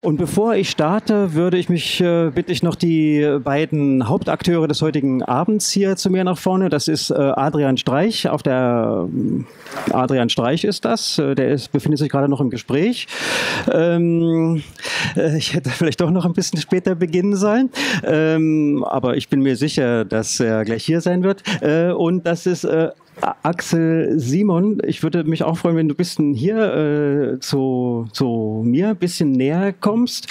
Und bevor ich starte, würde ich mich, äh, bitte ich noch die beiden Hauptakteure des heutigen Abends hier zu mir nach vorne. Das ist äh, Adrian Streich. Auf der äh, Adrian Streich ist das. Äh, der ist, befindet sich gerade noch im Gespräch. Ähm, äh, ich hätte vielleicht doch noch ein bisschen später beginnen sollen. Ähm, aber ich bin mir sicher, dass er gleich hier sein wird. Äh, und das ist Axel Simon, ich würde mich auch freuen, wenn du ein bisschen hier äh, zu, zu mir ein bisschen näher kommst.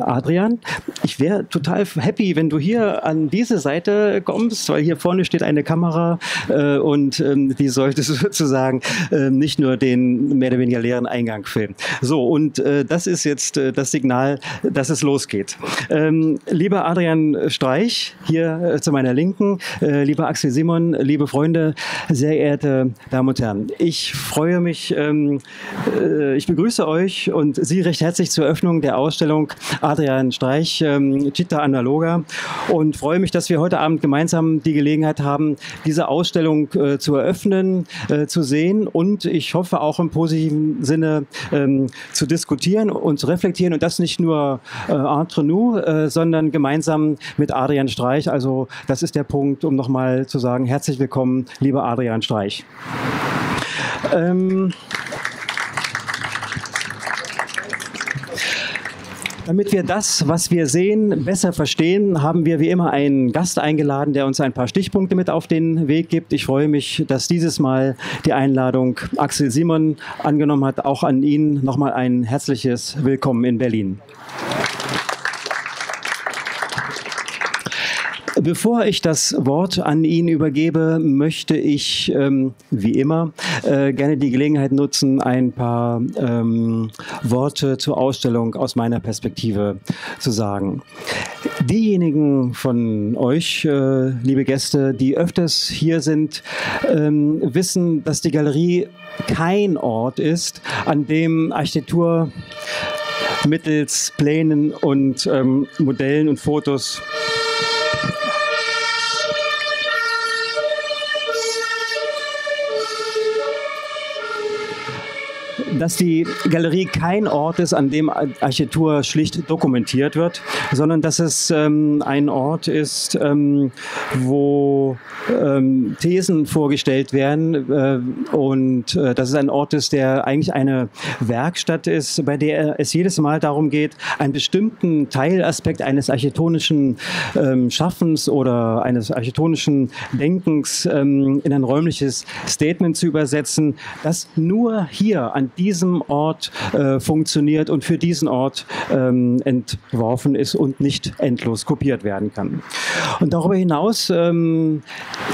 Adrian, ich wäre total happy, wenn du hier an diese Seite kommst, weil hier vorne steht eine Kamera äh, und ähm, die sollte sozusagen äh, nicht nur den mehr oder weniger leeren Eingang filmen. So, und äh, das ist jetzt äh, das Signal, dass es losgeht. Ähm, lieber Adrian Streich, hier äh, zu meiner Linken, äh, lieber Axel Simon, liebe Freunde, sehr geehrte Damen und Herren, ich freue mich, ähm, ich begrüße euch und Sie recht herzlich zur Eröffnung der Ausstellung Adrian Streich, ähm, Citta Analoga und freue mich, dass wir heute Abend gemeinsam die Gelegenheit haben, diese Ausstellung äh, zu eröffnen, äh, zu sehen und ich hoffe auch im positiven Sinne ähm, zu diskutieren und zu reflektieren und das nicht nur äh, entre nous, äh, sondern gemeinsam mit Adrian Streich. Also das ist der Punkt, um nochmal zu sagen, herzlich willkommen, lieber Adrian Streich. Ähm, Damit wir das, was wir sehen, besser verstehen, haben wir wie immer einen Gast eingeladen, der uns ein paar Stichpunkte mit auf den Weg gibt. Ich freue mich, dass dieses Mal die Einladung Axel Simon angenommen hat. Auch an ihn nochmal ein herzliches Willkommen in Berlin. Bevor ich das Wort an ihn übergebe, möchte ich, ähm, wie immer, äh, gerne die Gelegenheit nutzen, ein paar ähm, Worte zur Ausstellung aus meiner Perspektive zu sagen. Diejenigen von euch, äh, liebe Gäste, die öfters hier sind, ähm, wissen, dass die Galerie kein Ort ist, an dem Architektur mittels Plänen und ähm, Modellen und Fotos dass die Galerie kein Ort ist, an dem Architektur schlicht dokumentiert wird, sondern dass es ähm, ein Ort ist, ähm, wo ähm, Thesen vorgestellt werden äh, und äh, dass es ein Ort ist, der eigentlich eine Werkstatt ist, bei der es jedes Mal darum geht, einen bestimmten Teilaspekt eines architektonischen ähm, Schaffens oder eines architektonischen Denkens ähm, in ein räumliches Statement zu übersetzen, das nur hier an diesem diesem Ort äh, funktioniert und für diesen Ort ähm, entworfen ist und nicht endlos kopiert werden kann. Und darüber hinaus ähm,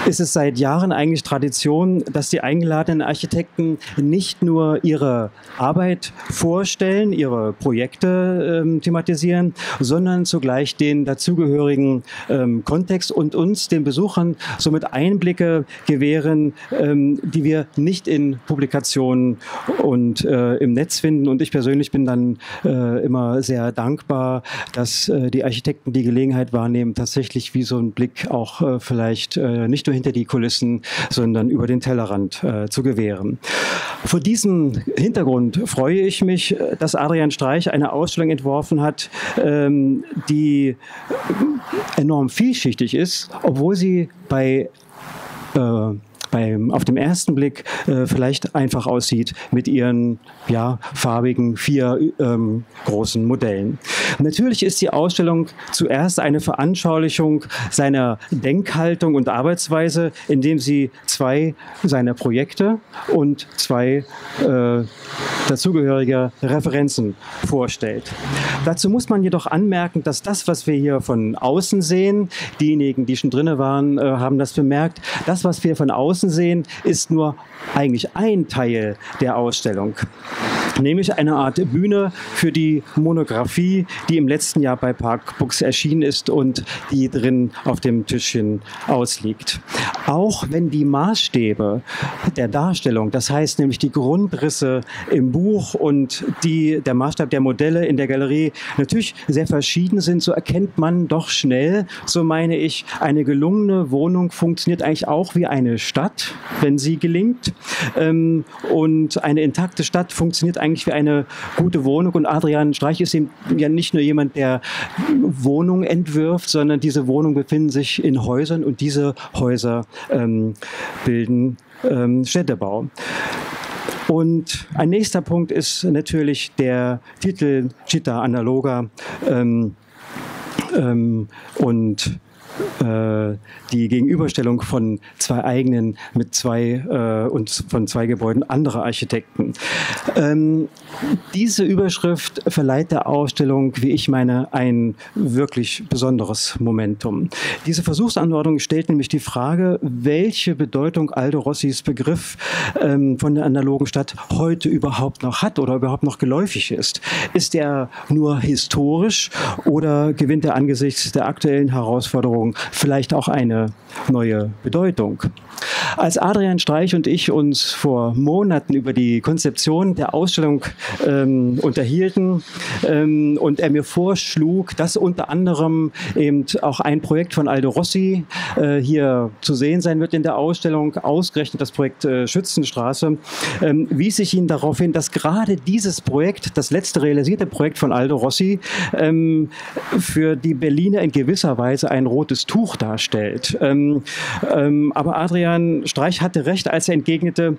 ist es seit Jahren eigentlich Tradition, dass die eingeladenen Architekten nicht nur ihre Arbeit vorstellen, ihre Projekte ähm, thematisieren, sondern zugleich den dazugehörigen ähm, Kontext und uns, den Besuchern, somit Einblicke gewähren, ähm, die wir nicht in Publikationen und äh, im Netz finden. Und ich persönlich bin dann äh, immer sehr dankbar, dass äh, die Architekten die Gelegenheit wahrnehmen, tatsächlich wie so ein Blick auch äh, vielleicht äh, nicht nur hinter die Kulissen, sondern über den Tellerrand äh, zu gewähren. Vor diesem Hintergrund freue ich mich, dass Adrian Streich eine Ausstellung entworfen hat, ähm, die enorm vielschichtig ist, obwohl sie bei äh, beim, auf dem ersten Blick äh, vielleicht einfach aussieht mit ihren ja, farbigen vier ähm, großen Modellen. Natürlich ist die Ausstellung zuerst eine Veranschaulichung seiner Denkhaltung und Arbeitsweise, indem sie zwei seiner Projekte und zwei äh, dazugehörige Referenzen vorstellt. Dazu muss man jedoch anmerken, dass das, was wir hier von außen sehen, diejenigen, die schon drinne waren, äh, haben das bemerkt, das, was wir von außen außen sehen, ist nur eigentlich ein Teil der Ausstellung nämlich eine Art Bühne für die Monographie, die im letzten Jahr bei Park Books erschienen ist und die drin auf dem Tischchen ausliegt. Auch wenn die Maßstäbe der Darstellung, das heißt nämlich die Grundrisse im Buch und die, der Maßstab der Modelle in der Galerie natürlich sehr verschieden sind, so erkennt man doch schnell, so meine ich, eine gelungene Wohnung funktioniert eigentlich auch wie eine Stadt, wenn sie gelingt. Ähm, und eine intakte Stadt funktioniert eigentlich eigentlich wie eine gute Wohnung. Und Adrian Streich ist eben ja nicht nur jemand, der Wohnungen entwirft, sondern diese Wohnungen befinden sich in Häusern und diese Häuser ähm, bilden ähm, Städtebau. Und ein nächster Punkt ist natürlich der Titel Città Analoga. Ähm, ähm, und äh, die Gegenüberstellung von zwei eigenen mit zwei äh, und von zwei Gebäuden anderer Architekten. Ähm, diese Überschrift verleiht der Ausstellung, wie ich meine, ein wirklich besonderes Momentum. Diese Versuchsanordnung stellt nämlich die Frage, welche Bedeutung Aldo Rossis Begriff ähm, von der analogen Stadt heute überhaupt noch hat oder überhaupt noch geläufig ist. Ist er nur historisch oder gewinnt er angesichts der aktuellen Herausforderungen vielleicht auch eine neue Bedeutung. Als Adrian Streich und ich uns vor Monaten über die Konzeption der Ausstellung ähm, unterhielten ähm, und er mir vorschlug, dass unter anderem eben auch ein Projekt von Aldo Rossi äh, hier zu sehen sein wird in der Ausstellung, ausgerechnet das Projekt äh, Schützenstraße, ähm, wies ich ihn darauf hin, dass gerade dieses Projekt, das letzte realisierte Projekt von Aldo Rossi, ähm, für die Berliner in gewisser Weise ein rotes Tuch darstellt. Ähm, ähm, aber Adrian Streich hatte recht, als er entgegnete,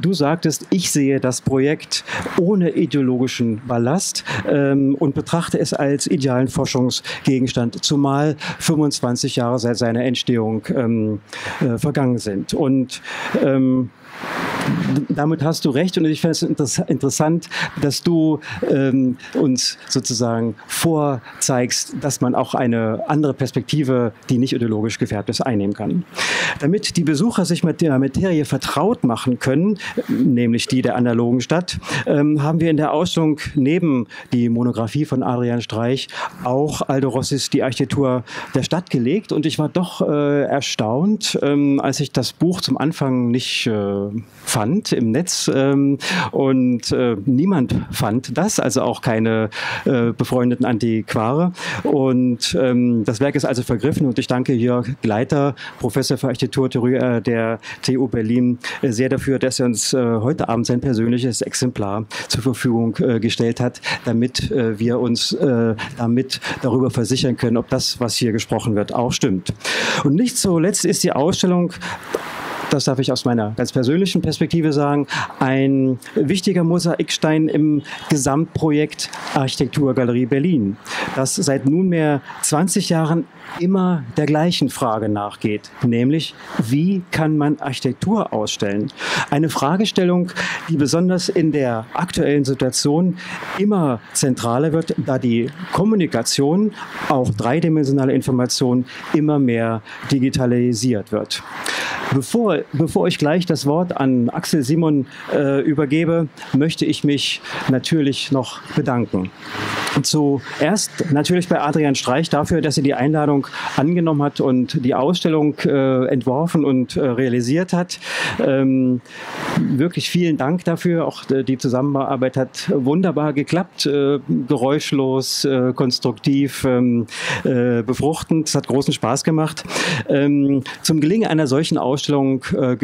du sagtest, ich sehe das Projekt ohne ideologischen Ballast ähm, und betrachte es als idealen Forschungsgegenstand, zumal 25 Jahre seit seiner Entstehung ähm, äh, vergangen sind. Und ähm, damit hast du recht und ich finde es interessant, dass du ähm, uns sozusagen vorzeigst, dass man auch eine andere Perspektive, die nicht ideologisch gefärbt ist, einnehmen kann. Damit die Besucher sich mit der Materie vertraut machen können, nämlich die der analogen Stadt, ähm, haben wir in der Ausstellung neben die Monographie von Adrian Streich auch Aldo Rossis Die Architektur der Stadt gelegt und ich war doch äh, erstaunt, ähm, als ich das Buch zum Anfang nicht äh, fand im Netz ähm, und äh, niemand fand das, also auch keine äh, befreundeten Antiquare. Und ähm, das Werk ist also vergriffen und ich danke Jörg Gleiter, Professor für Architekturtheorie äh, der TU Berlin, äh, sehr dafür, dass er uns äh, heute Abend sein persönliches Exemplar zur Verfügung gestellt hat, damit wir uns damit darüber versichern können, ob das, was hier gesprochen wird, auch stimmt. Und nicht zuletzt ist die Ausstellung das darf ich aus meiner ganz persönlichen Perspektive sagen, ein wichtiger Mosaikstein im Gesamtprojekt Architekturgalerie Berlin, das seit nunmehr 20 Jahren immer der gleichen Frage nachgeht, nämlich wie kann man Architektur ausstellen? Eine Fragestellung, die besonders in der aktuellen Situation immer zentraler wird, da die Kommunikation, auch dreidimensionale Information, immer mehr digitalisiert wird. Bevor, bevor ich gleich das Wort an Axel Simon äh, übergebe, möchte ich mich natürlich noch bedanken. Zuerst natürlich bei Adrian Streich dafür, dass er die Einladung angenommen hat und die Ausstellung äh, entworfen und äh, realisiert hat. Ähm, wirklich vielen Dank dafür. Auch äh, die Zusammenarbeit hat wunderbar geklappt, äh, geräuschlos, äh, konstruktiv, ähm, äh, befruchtend. Es hat großen Spaß gemacht. Ähm, zum Gelingen einer solchen Ausstellung ge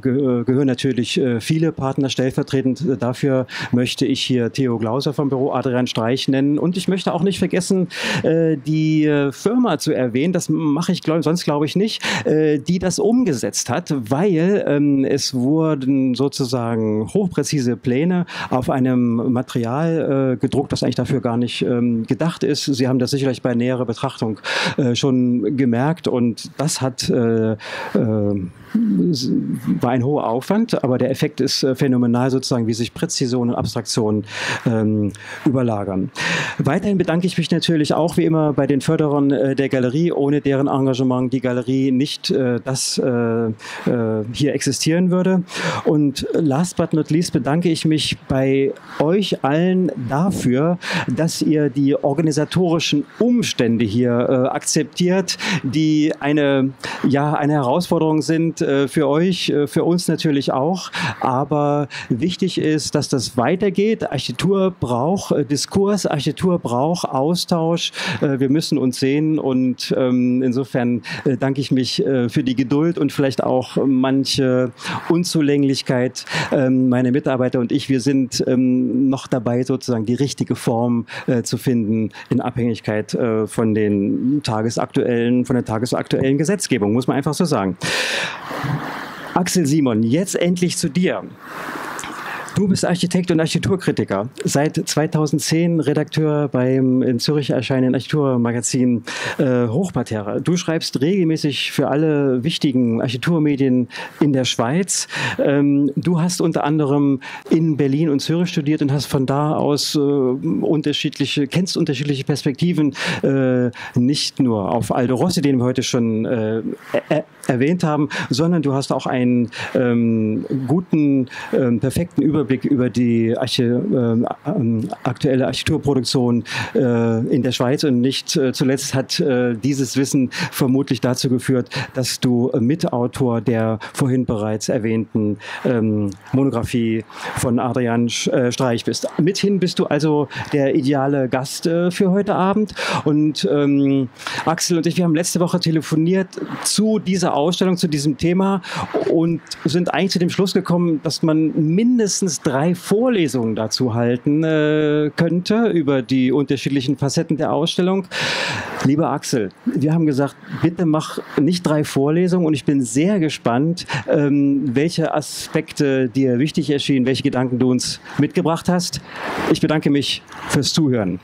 ge gehören natürlich viele Partner. Stellvertretend dafür möchte ich hier Theo Glauser vom Büro Adrian Streich nennen. Und ich möchte auch nicht vergessen, äh, die äh, Firma zu erwähnen, das mache ich sonst glaube ich nicht, äh, die das umgesetzt hat, weil ähm, es wurden sozusagen hochpräzise Pläne auf einem Material äh, gedruckt, das eigentlich dafür gar nicht ähm, gedacht ist. Sie haben das sicherlich bei näherer Betrachtung äh, schon gemerkt und das hat äh, war ein hoher Aufwand, aber der Effekt ist phänomenal sozusagen, wie sich Präzision und Abstraktion ähm, überlagern. Weiterhin bedanke ich mich natürlich auch wie immer bei den Förderern äh, der Galerie, ohne deren Engagement die Galerie nicht äh, das äh, äh, hier existieren würde. Und last but not least bedanke ich mich bei euch allen dafür, dass ihr die organisatorischen Umstände hier äh, akzeptiert, die eine, ja, eine Herausforderung sind, äh, für euch, für uns natürlich auch. Aber wichtig ist, dass das weitergeht. Architektur braucht Diskurs, Architektur braucht Austausch. wir müssen uns sehen und ähm, insofern danke ich mich für die Geduld und vielleicht auch manche Unzulänglichkeit. Ähm, meine Mitarbeiter und ich, wir sind ähm, noch dabei, sozusagen die richtige Form zu finden in Abhängigkeit von den tagesaktuellen, von der tagesaktuellen Gesetzgebung, muss man einfach so sagen. Axel Simon, jetzt endlich zu dir. Du bist Architekt und Architekturkritiker. Seit 2010 Redakteur beim in Zürich erscheinenden Architekturmagazin äh, Hochparterre. Du schreibst regelmäßig für alle wichtigen Architekturmedien in der Schweiz. Ähm, du hast unter anderem in Berlin und Zürich studiert und hast von da aus äh, unterschiedliche, kennst unterschiedliche Perspektiven, äh, nicht nur auf Aldo Rossi, den wir heute schon äh, er erwähnt haben, sondern du hast auch einen ähm, guten, ähm, perfekten Überblick Überblick über die Arche, äh, aktuelle Architekturproduktion äh, in der Schweiz und nicht äh, zuletzt hat äh, dieses Wissen vermutlich dazu geführt, dass du Mitautor der vorhin bereits erwähnten ähm, Monographie von Adrian äh, Streich bist. Mithin bist du also der ideale Gast äh, für heute Abend und ähm, Axel und ich, wir haben letzte Woche telefoniert zu dieser Ausstellung, zu diesem Thema und sind eigentlich zu dem Schluss gekommen, dass man mindestens drei Vorlesungen dazu halten äh, könnte über die unterschiedlichen Facetten der Ausstellung. Lieber Axel, wir haben gesagt, bitte mach nicht drei Vorlesungen und ich bin sehr gespannt, ähm, welche Aspekte dir wichtig erschienen, welche Gedanken du uns mitgebracht hast. Ich bedanke mich fürs Zuhören.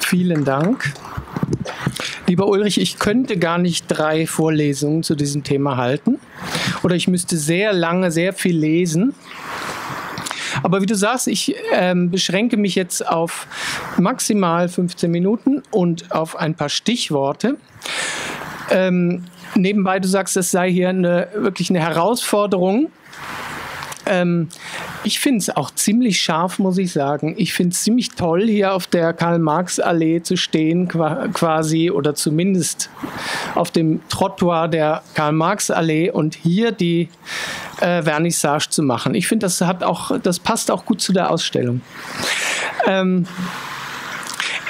Vielen Dank. Lieber Ulrich, ich könnte gar nicht drei Vorlesungen zu diesem Thema halten. Oder ich müsste sehr lange, sehr viel lesen. Aber wie du sagst, ich ähm, beschränke mich jetzt auf maximal 15 Minuten und auf ein paar Stichworte. Ähm, nebenbei, du sagst, es sei hier eine, wirklich eine Herausforderung, ähm, ich finde es auch ziemlich scharf, muss ich sagen. Ich finde es ziemlich toll, hier auf der Karl-Marx-Allee zu stehen, quasi, oder zumindest auf dem Trottoir der Karl-Marx-Allee und hier die äh, Vernissage zu machen. Ich finde, das das passt auch gut zu der Ausstellung. Ähm,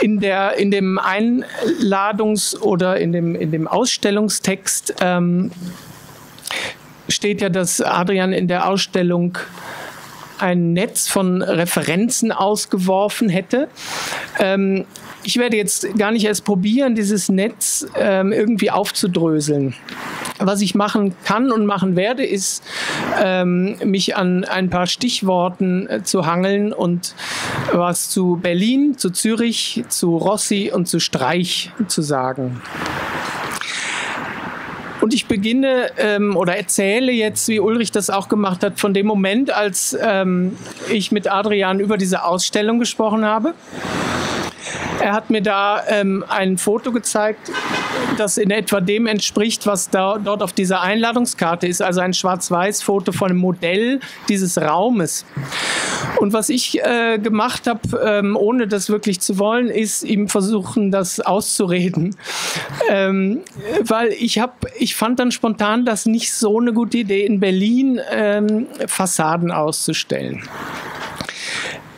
in, der, in dem Einladungs- oder in dem, in dem Ausstellungstext ähm, steht ja, dass Adrian in der Ausstellung ein Netz von Referenzen ausgeworfen hätte. Ähm, ich werde jetzt gar nicht erst probieren, dieses Netz ähm, irgendwie aufzudröseln. Was ich machen kann und machen werde, ist, ähm, mich an ein paar Stichworten äh, zu hangeln und was zu Berlin, zu Zürich, zu Rossi und zu Streich zu sagen. Und ich beginne ähm, oder erzähle jetzt, wie Ulrich das auch gemacht hat, von dem Moment, als ähm, ich mit Adrian über diese Ausstellung gesprochen habe. Er hat mir da ähm, ein Foto gezeigt, das in etwa dem entspricht, was da, dort auf dieser Einladungskarte ist, also ein Schwarz-Weiß-Foto von einem Modell dieses Raumes. Und was ich äh, gemacht habe, ähm, ohne das wirklich zu wollen, ist ihm versuchen, das auszureden. Ähm, weil ich habe, ich fand dann spontan das nicht so eine gute Idee, in Berlin ähm, Fassaden auszustellen.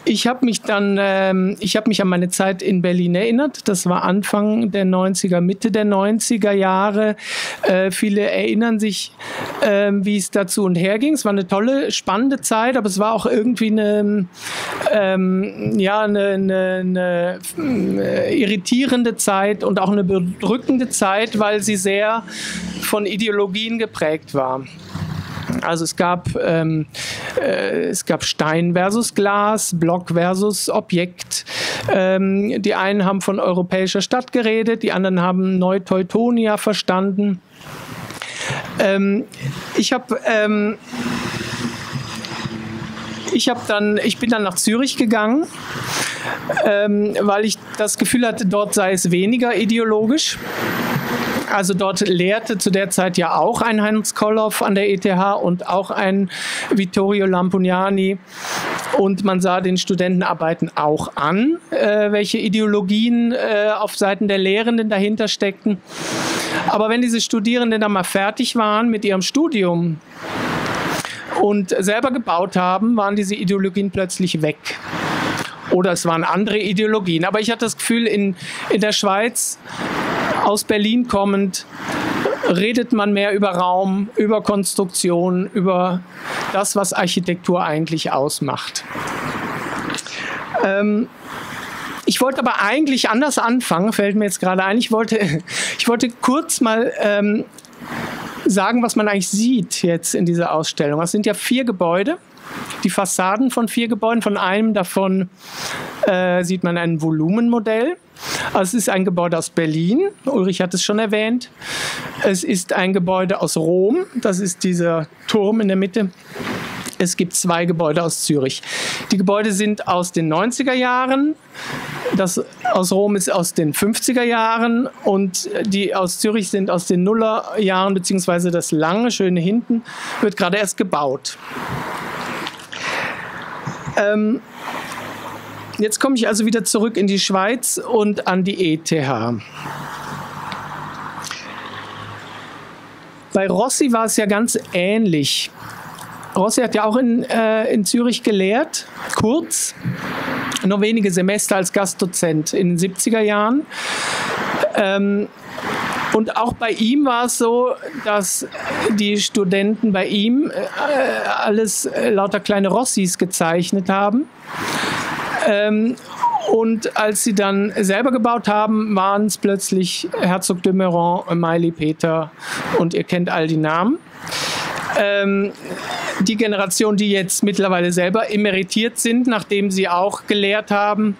Ich habe mich dann, ähm, ich habe mich an meine Zeit in Berlin erinnert. Das war Anfang der 90er, Mitte der 90er Jahre. Äh, viele erinnern sich, äh, wie es dazu und her ging. Es war eine tolle, spannende Zeit, aber es war auch irgendwie eine, ähm, ja, eine, eine, eine äh, irritierende Zeit und auch eine bedrückende Zeit, weil sie sehr von Ideologien geprägt war. Also es gab, ähm, äh, es gab Stein versus Glas, Block versus Objekt. Ähm, die einen haben von europäischer Stadt geredet, die anderen haben Neu-Teutonia verstanden. Ähm, ich habe ähm, ich dann, ich bin dann nach Zürich gegangen, ähm, weil ich das Gefühl hatte, dort sei es weniger ideologisch. Also dort lehrte zu der Zeit ja auch ein Hans Kolloff an der ETH und auch ein Vittorio Lampugnani. und man sah den Studentenarbeiten auch an, äh, welche Ideologien äh, auf Seiten der Lehrenden dahinter steckten. Aber wenn diese Studierenden dann mal fertig waren mit ihrem Studium und selber gebaut haben, waren diese Ideologien plötzlich weg. Oder es waren andere Ideologien. Aber ich hatte das Gefühl, in, in der Schweiz, aus Berlin kommend, redet man mehr über Raum, über Konstruktion, über das, was Architektur eigentlich ausmacht. Ähm, ich wollte aber eigentlich anders anfangen, fällt mir jetzt gerade ein. Ich wollte, ich wollte kurz mal ähm, sagen, was man eigentlich sieht jetzt in dieser Ausstellung. Es sind ja vier Gebäude, die Fassaden von vier Gebäuden. Von einem davon äh, sieht man ein Volumenmodell. Also es ist ein Gebäude aus Berlin, Ulrich hat es schon erwähnt. Es ist ein Gebäude aus Rom, das ist dieser Turm in der Mitte. Es gibt zwei Gebäude aus Zürich. Die Gebäude sind aus den 90er Jahren. Das aus Rom ist aus den 50er Jahren und die aus Zürich sind aus den Nuller Jahren, beziehungsweise das lange, schöne hinten wird gerade erst gebaut. Ähm, jetzt komme ich also wieder zurück in die Schweiz und an die ETH. Bei Rossi war es ja ganz ähnlich. Rossi hat ja auch in, äh, in Zürich gelehrt, kurz, nur wenige Semester als Gastdozent in den 70er Jahren. Ähm, und auch bei ihm war es so, dass die Studenten bei ihm äh, alles äh, lauter kleine Rossis gezeichnet haben. Ähm, und als sie dann selber gebaut haben, waren es plötzlich Herzog de Meuron, Miley Peter und ihr kennt all die Namen. Ähm, die Generation, die jetzt mittlerweile selber emeritiert sind, nachdem sie auch gelehrt haben.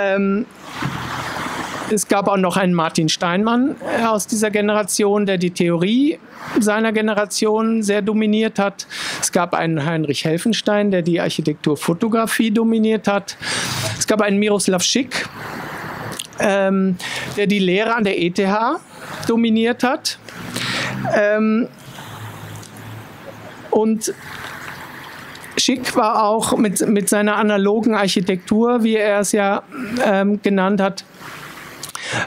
Ähm, es gab auch noch einen Martin Steinmann äh, aus dieser Generation, der die Theorie seiner Generation sehr dominiert hat. Es gab einen Heinrich Helfenstein, der die Architekturfotografie dominiert hat. Es gab einen Miroslav Schick, ähm, der die Lehre an der ETH dominiert hat. Ähm, und Schick war auch mit, mit seiner analogen Architektur, wie er es ja ähm, genannt hat,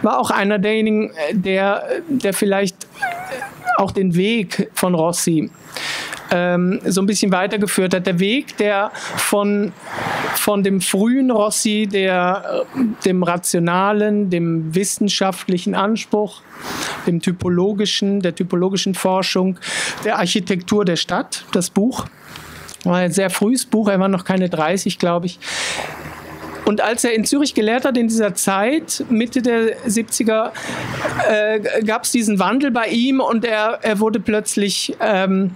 war auch einer derjenigen, äh, der, der vielleicht auch den Weg von Rossi ähm, so ein bisschen weitergeführt hat. Der Weg, der von, von dem frühen Rossi, der, äh, dem rationalen, dem wissenschaftlichen Anspruch, dem typologischen, der typologischen Forschung, der Architektur der Stadt, das Buch, war ein sehr frühes Buch, er war noch keine 30, glaube ich, und als er in Zürich gelehrt hat, in dieser Zeit, Mitte der 70er, äh, gab es diesen Wandel bei ihm und er, er wurde plötzlich ähm,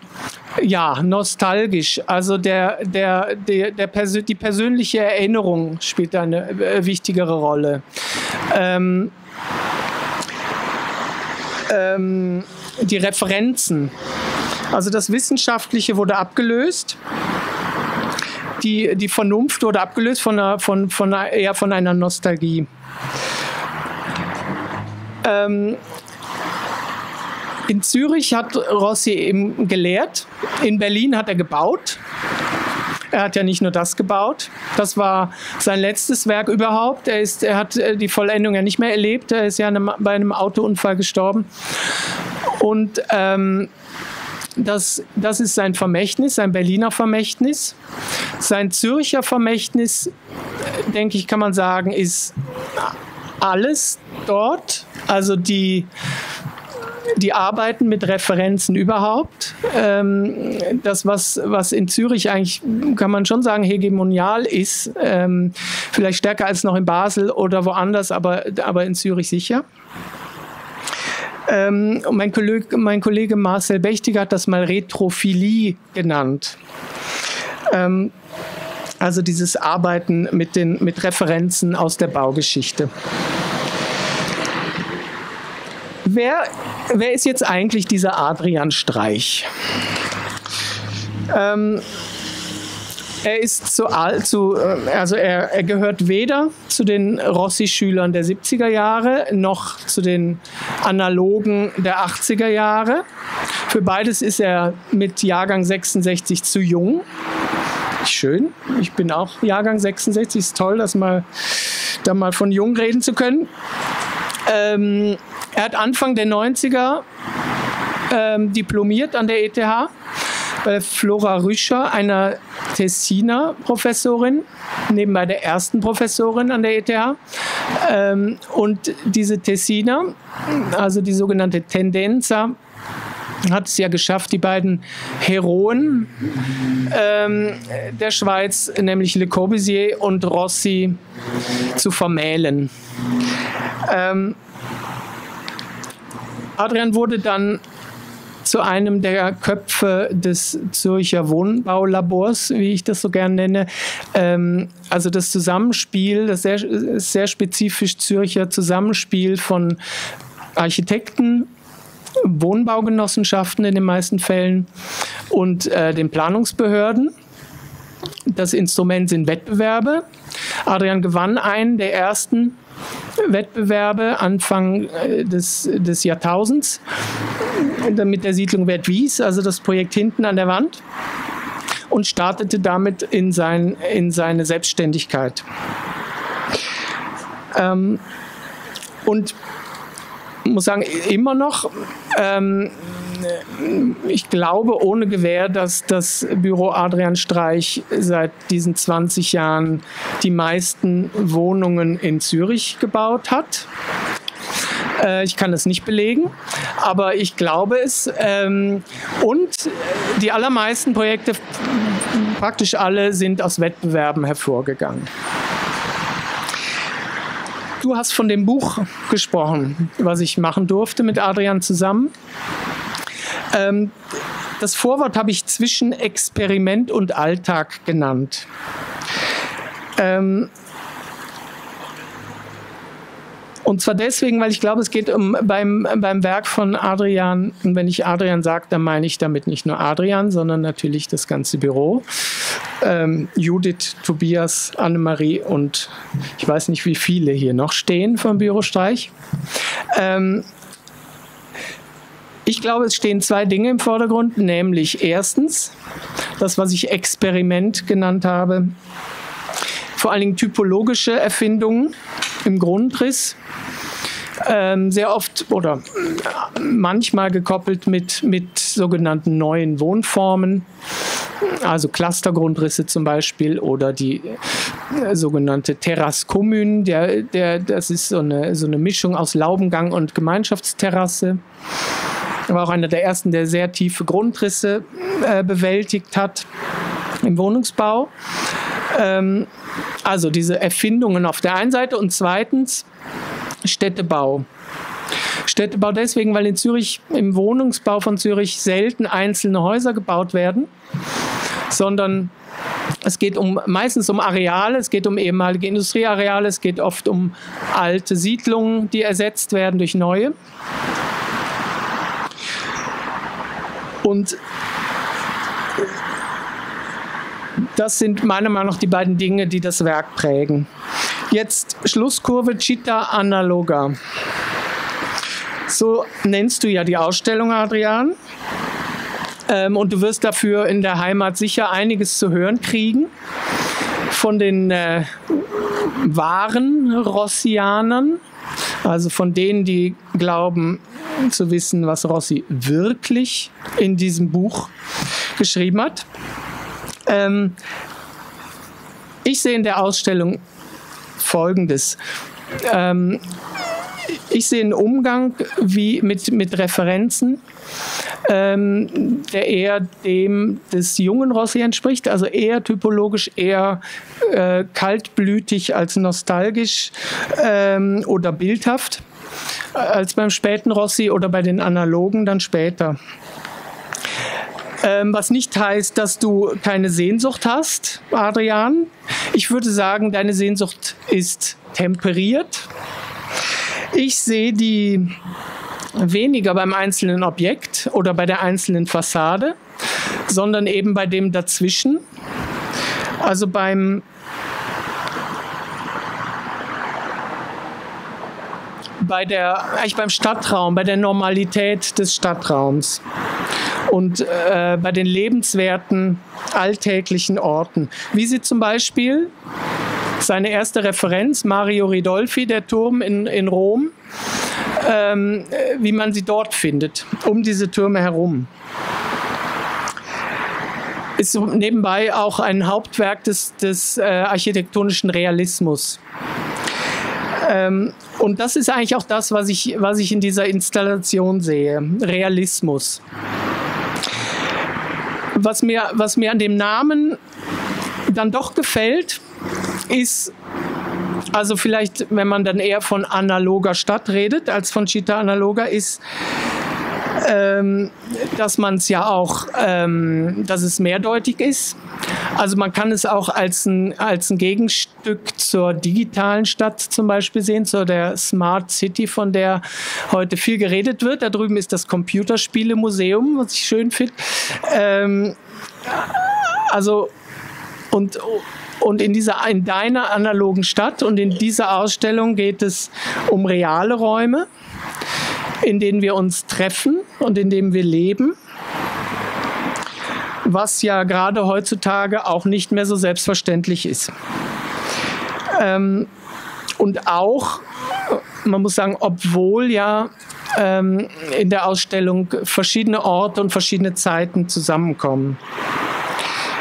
ja, nostalgisch. Also der, der, der, der Persö die persönliche Erinnerung spielt eine äh, wichtigere Rolle. Ähm, ähm, die Referenzen. Also das Wissenschaftliche wurde abgelöst die, die Vernunft wurde abgelöst von einer, von, von einer, eher von einer Nostalgie. Ähm, in Zürich hat Rossi eben gelehrt, in Berlin hat er gebaut. Er hat ja nicht nur das gebaut, das war sein letztes Werk überhaupt. Er, ist, er hat äh, die Vollendung ja nicht mehr erlebt, er ist ja bei einem Autounfall gestorben. Und ähm, das, das ist sein Vermächtnis, sein Berliner Vermächtnis. Sein Zürcher Vermächtnis, denke ich, kann man sagen, ist alles dort. Also die, die Arbeiten mit Referenzen überhaupt. Ähm, das, was, was in Zürich eigentlich, kann man schon sagen, hegemonial ist, ähm, vielleicht stärker als noch in Basel oder woanders, aber, aber in Zürich sicher. Ähm, mein, Kollege, mein, Kollege, Marcel Bechtiger hat das mal Retrophilie genannt. Ähm, also dieses Arbeiten mit, den, mit Referenzen aus der Baugeschichte. Wer, wer ist jetzt eigentlich dieser Adrian Streich? Ähm, er ist zu alt, zu, äh, also er, er gehört weder zu den Rossi-Schülern der 70er Jahre noch zu den Analogen der 80er Jahre. Für beides ist er mit Jahrgang 66 zu jung. schön. Ich bin auch Jahrgang 66. Ist toll, dass mal da mal von jung reden zu können. Ähm, er hat Anfang der 90er ähm, diplomiert an der ETH bei Flora Rüscher, einer Tessiner Professorin, nebenbei der ersten Professorin an der ETH. Ähm, und diese Tessiner, also die sogenannte Tendenza, hat es ja geschafft, die beiden Heroen ähm, der Schweiz, nämlich Le Corbusier und Rossi, zu vermählen. Ähm, Adrian wurde dann zu einem der Köpfe des Zürcher Wohnbaulabors, wie ich das so gern nenne. Ähm, also das Zusammenspiel, das sehr, sehr spezifisch Zürcher Zusammenspiel von Architekten, Wohnbaugenossenschaften in den meisten Fällen und äh, den Planungsbehörden. Das Instrument sind Wettbewerbe. Adrian gewann einen der ersten Wettbewerbe Anfang äh, des, des Jahrtausends mit der Siedlung Wertwies, also das Projekt hinten an der Wand und startete damit in, sein, in seine Selbstständigkeit. Ähm, und muss sagen, immer noch ähm, ich glaube ohne Gewähr, dass das Büro Adrian Streich seit diesen 20 Jahren die meisten Wohnungen in Zürich gebaut hat. Äh, ich kann es nicht belegen, aber ich glaube es. Ähm, und die allermeisten Projekte, praktisch alle, sind aus Wettbewerben hervorgegangen. Du hast von dem Buch gesprochen, was ich machen durfte mit Adrian zusammen. Ähm, das Vorwort habe ich zwischen Experiment und Alltag genannt. Ähm, und zwar deswegen, weil ich glaube, es geht um beim, beim Werk von Adrian, und wenn ich Adrian sage, dann meine ich damit nicht nur Adrian, sondern natürlich das ganze Büro. Ähm, Judith, Tobias, Annemarie und ich weiß nicht, wie viele hier noch stehen vom Büro Streich. Ähm, ich glaube, es stehen zwei Dinge im Vordergrund, nämlich erstens das, was ich Experiment genannt habe, vor allen Dingen typologische Erfindungen im Grundriss. Ähm, sehr oft oder manchmal gekoppelt mit, mit sogenannten neuen Wohnformen, also Clustergrundrisse zum Beispiel oder die äh, sogenannte Terrasse Commune, der, der, das ist so eine, so eine Mischung aus Laubengang und Gemeinschaftsterrasse. Er war auch einer der ersten, der sehr tiefe Grundrisse äh, bewältigt hat im Wohnungsbau. Ähm, also diese Erfindungen auf der einen Seite und zweitens Städtebau. Städtebau deswegen, weil in Zürich, im Wohnungsbau von Zürich selten einzelne Häuser gebaut werden, sondern es geht um, meistens um Areale, es geht um ehemalige Industrieareale, es geht oft um alte Siedlungen, die ersetzt werden durch neue. Und das sind meiner Meinung nach die beiden Dinge, die das Werk prägen. Jetzt Schlusskurve Citta Analoga. So nennst du ja die Ausstellung, Adrian. Ähm, und du wirst dafür in der Heimat sicher einiges zu hören kriegen von den äh, wahren Rossianern, also von denen, die glauben zu wissen, was Rossi wirklich in diesem Buch geschrieben hat. Ähm, ich sehe in der Ausstellung Folgendes. Ähm, ich sehe einen Umgang wie mit, mit Referenzen, ähm, der eher dem des jungen Rossi entspricht, also eher typologisch, eher äh, kaltblütig als nostalgisch ähm, oder bildhaft als beim späten Rossi oder bei den analogen dann später. Ähm, was nicht heißt, dass du keine Sehnsucht hast, Adrian. Ich würde sagen, deine Sehnsucht ist temperiert. Ich sehe die weniger beim einzelnen Objekt oder bei der einzelnen Fassade, sondern eben bei dem dazwischen. Also beim bei der, eigentlich beim Stadtraum, bei der Normalität des Stadtraums und äh, bei den lebenswerten alltäglichen Orten. Wie sie zum Beispiel seine erste Referenz, Mario Ridolfi, der Turm in, in Rom, ähm, wie man sie dort findet, um diese Türme herum. Ist nebenbei auch ein Hauptwerk des, des äh, architektonischen Realismus. Ähm, und das ist eigentlich auch das, was ich, was ich in dieser Installation sehe. Realismus. Was mir, was mir an dem Namen dann doch gefällt, ist, also vielleicht, wenn man dann eher von analoger Stadt redet, als von Chita analoga, ist, ähm, dass man es ja auch, ähm, dass es mehrdeutig ist. Also man kann es auch als ein, als ein Gegenstück zur digitalen Stadt zum Beispiel sehen, zu der Smart City, von der heute viel geredet wird. Da drüben ist das Computerspielemuseum, was ich schön finde. Ähm, also und und in dieser in deiner analogen Stadt und in dieser Ausstellung geht es um reale Räume, in denen wir uns treffen und in denen wir leben was ja gerade heutzutage auch nicht mehr so selbstverständlich ist. Ähm, und auch, man muss sagen, obwohl ja ähm, in der Ausstellung verschiedene Orte und verschiedene Zeiten zusammenkommen.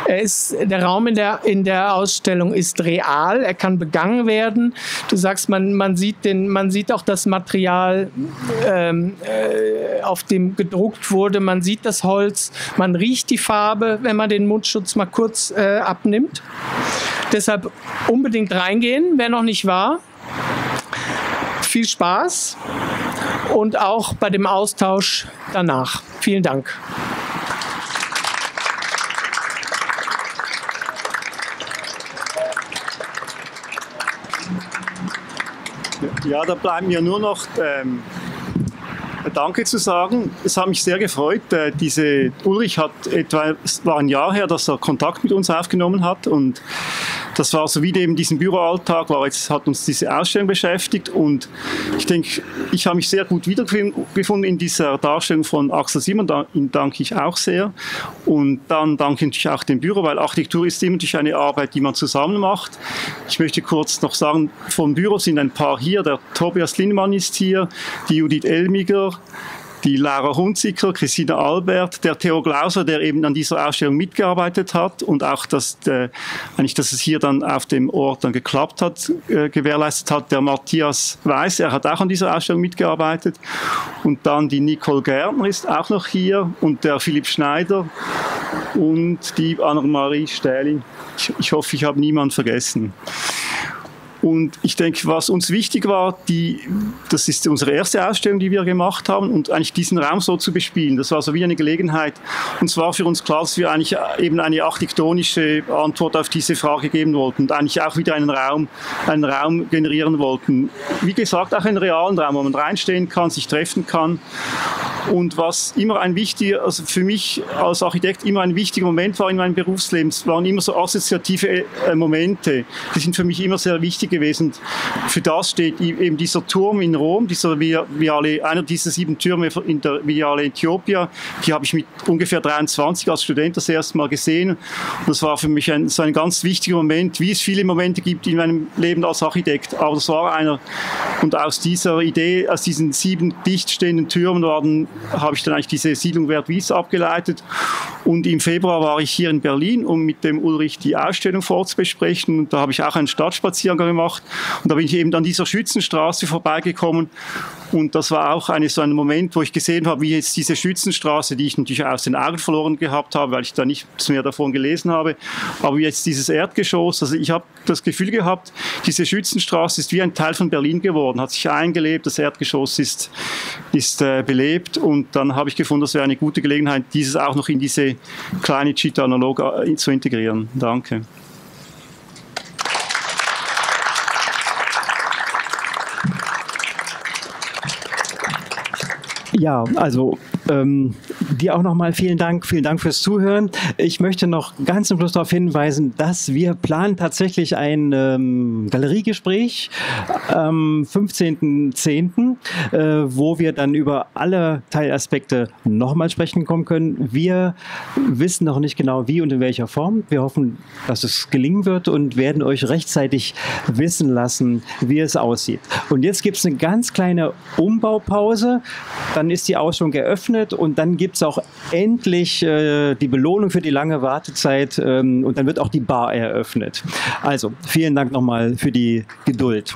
Ist, der Raum in der, in der Ausstellung ist real, er kann begangen werden. Du sagst, man, man, sieht, den, man sieht auch das Material, ähm, äh, auf dem gedruckt wurde, man sieht das Holz, man riecht die Farbe, wenn man den Mundschutz mal kurz äh, abnimmt. Deshalb unbedingt reingehen, wer noch nicht war. Viel Spaß und auch bei dem Austausch danach. Vielen Dank. Ja, da bleiben mir nur noch ähm, Danke zu sagen. Es hat mich sehr gefreut. Äh, diese Ulrich hat etwa, es war ein Jahr her, dass er Kontakt mit uns aufgenommen hat und das war so wie eben diesen Büroalltag, war jetzt hat uns diese Ausstellung beschäftigt und ich denke, ich habe mich sehr gut wiedergefunden in dieser Darstellung von Axel Simon, da, ihn danke ich auch sehr und dann danke ich auch dem Büro, weil Architektur ist immer natürlich eine Arbeit, die man zusammen macht. Ich möchte kurz noch sagen, vom Büro sind ein paar hier, der Tobias Lindemann ist hier, die Judith Elmiger, die Lara Hunziker, Christina Albert, der Theo Glauser, der eben an dieser Ausstellung mitgearbeitet hat und auch, dass, äh, eigentlich, dass es hier dann auf dem Ort dann geklappt hat, äh, gewährleistet hat. Der Matthias Weiß, er hat auch an dieser Ausstellung mitgearbeitet. Und dann die Nicole Gärtner ist auch noch hier und der Philipp Schneider und die Annemarie Stählin. Ich, ich hoffe, ich habe niemanden vergessen. Und ich denke, was uns wichtig war, die, das ist unsere erste Ausstellung, die wir gemacht haben, und eigentlich diesen Raum so zu bespielen. Das war so wie eine Gelegenheit. Und zwar für uns klar, dass wir eigentlich eben eine architektonische Antwort auf diese Frage geben wollten und eigentlich auch wieder einen Raum, einen Raum generieren wollten. Wie gesagt, auch einen realen Raum, wo man reinstehen kann, sich treffen kann. Und was immer ein wichtiger, also für mich als Architekt immer ein wichtiger Moment war in meinem Berufsleben, waren immer so assoziative äh, Momente. Die sind für mich immer sehr wichtig gewesen. Für das steht eben dieser Turm in Rom, dieser Viale, einer dieser sieben Türme in der Viale Äthiopia. Die habe ich mit ungefähr 23 als Student das erste Mal gesehen. Und das war für mich ein, so ein ganz wichtiger Moment, wie es viele Momente gibt in meinem Leben als Architekt. Aber das war einer. Und aus dieser Idee, aus diesen sieben dicht stehenden Türmen waren, habe ich dann eigentlich diese Siedlung Wert Wies abgeleitet. Und im Februar war ich hier in Berlin, um mit dem Ulrich die Ausstellung vorzubesprechen. Und da habe ich auch einen Stadtspaziergang gemacht gemacht. Und da bin ich eben an dieser Schützenstraße vorbeigekommen. Und das war auch eine, so ein Moment, wo ich gesehen habe, wie jetzt diese Schützenstraße, die ich natürlich aus den Augen verloren gehabt habe, weil ich da nichts mehr davon gelesen habe, aber jetzt dieses Erdgeschoss, also ich habe das Gefühl gehabt, diese Schützenstraße ist wie ein Teil von Berlin geworden, hat sich eingelebt, das Erdgeschoss ist, ist äh, belebt und dann habe ich gefunden, das wäre eine gute Gelegenheit, dieses auch noch in diese kleine Cheetah Analog äh, zu integrieren. Danke. Ja, also ähm, dir auch nochmal vielen Dank, vielen Dank fürs Zuhören. Ich möchte noch ganz zum Schluss darauf hinweisen, dass wir planen tatsächlich ein ähm, Galeriegespräch am 15.10., äh, wo wir dann über alle Teilaspekte nochmal sprechen kommen können. Wir wissen noch nicht genau wie und in welcher Form. Wir hoffen, dass es gelingen wird und werden euch rechtzeitig wissen lassen, wie es aussieht. Und jetzt gibt es eine ganz kleine Umbaupause. Dann ist die Ausstellung geöffnet und dann gibt es auch endlich äh, die Belohnung für die lange Wartezeit ähm, und dann wird auch die Bar eröffnet. Also vielen Dank nochmal für die Geduld.